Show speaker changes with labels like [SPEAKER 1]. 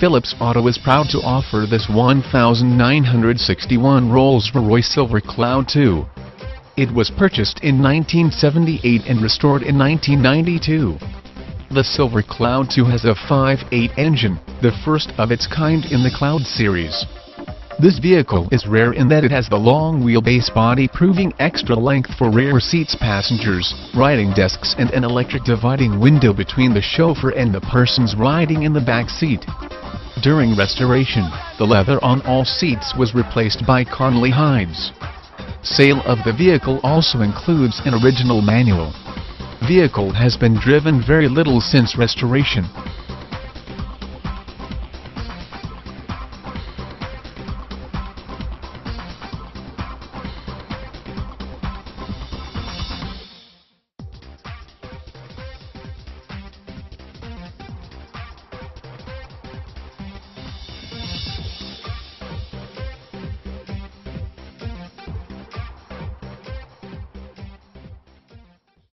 [SPEAKER 1] Phillips Auto is proud to offer this 1961 Rolls-Royce Silver Cloud 2. It was purchased in 1978 and restored in 1992. The Silver Cloud 2 has a 5.8 engine, the first of its kind in the Cloud series. This vehicle is rare in that it has the long wheelbase body proving extra length for rear seats passengers, riding desks and an electric dividing window between the chauffeur and the persons riding in the back seat. During restoration, the leather on all seats was replaced by Connolly hides. Sale of the vehicle also includes an original manual. Vehicle has been driven very little since restoration,